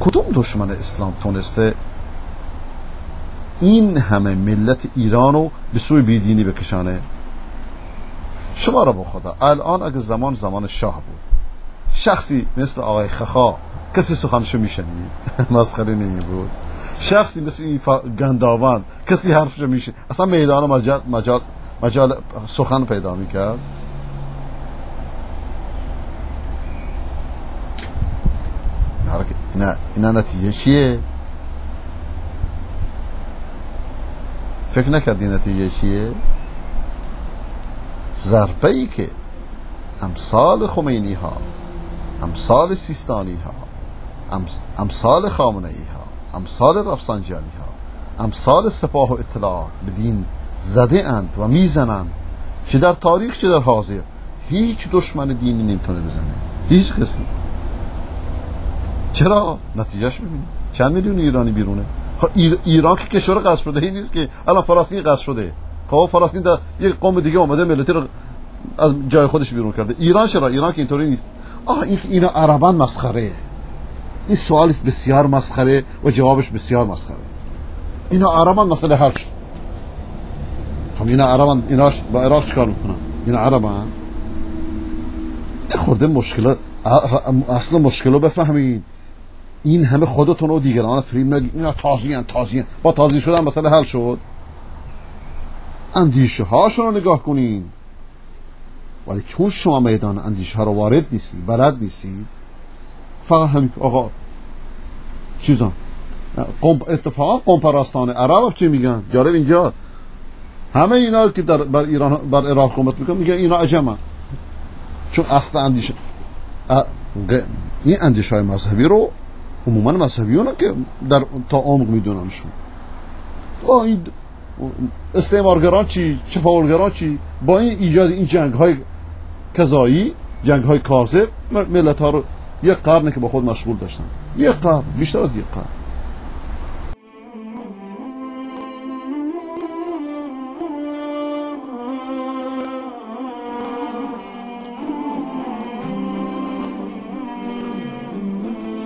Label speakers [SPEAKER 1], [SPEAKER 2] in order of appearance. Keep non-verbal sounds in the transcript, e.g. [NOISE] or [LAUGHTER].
[SPEAKER 1] کدوم دشمن اسلام تونسته این همه ملت ایران رو به سوی بیدینی بکشانه؟ شما را با خدا الان اگه زمان زمان شاه بود. شخصی مثل آقای خخا کسی سخنشو میشنید؟ [LAUGHS] مسخره نمی بود شخصی مثل این گنداوند کسی حرفشو میشه اصلا میدان مجال, مجال, مجال سخن پیدا می‌کرد؟ اینا, اینا نتیجه چیه فکر نکردی نتیجه چیه ضربه ای که امثال خمینی ها امثال سیستانی ها امثال خامنه ای ها امثال رفسنجانی ها امثال سپاه و اطلاعات به دین زده اند و می‌زنند که در تاریخ چه در حاضر هیچ دشمن دینی نمی‌تونه بزنه هیچ کسی چرا؟ نتیجهش ببینید چند میلیون ایرانی بیرونه؟ خب ایران که کشور قصد شده ای نیست که الان فلسطین قصد شده خب فلسطین در یک قوم دیگه اومده ملتی رو از جای خودش بیرون کرده. ایران چرا؟ ایران که اینطوری نیست. آه این اینا عربان مسخره. این سوال بسیار مسخره و جوابش بسیار مسخره. اینا عربان مسئله حل شد. خب اینا عربان اینا با عراق چیکار می‌کنن؟ اینا عربان؟ خورده مشکل اصل مشکل رو بفهمید این همه خودتون و دیگران فیلم اینا تازی تازی با تازی شدن مسئله حل شد. اندیشه هاشون رو نگاه کنین. ولی چون شما میدان اندیشه ها رو وارد نیستید بلد نیستید فقط همین آقا چیزان قم اتفاقا قوم پرستان عرب چی میگن؟ جالب اینجا. همه اینا که در بر ایران بر عراق حکومت می‌کنن میگن اینا عجمه چون اصل اندیشه این اندیشه های مذهبی رو عموما مذهبیونه که در تا عمق میدوننشون. این استعمارگران چی؟ چپاولگران چی؟ با این ایجاد این جنگ های کذایی جنگ های کاذب ملت ها رو یک قرنه که با خود مشغول داشتن. یک قرن بیشتر از یک قرن.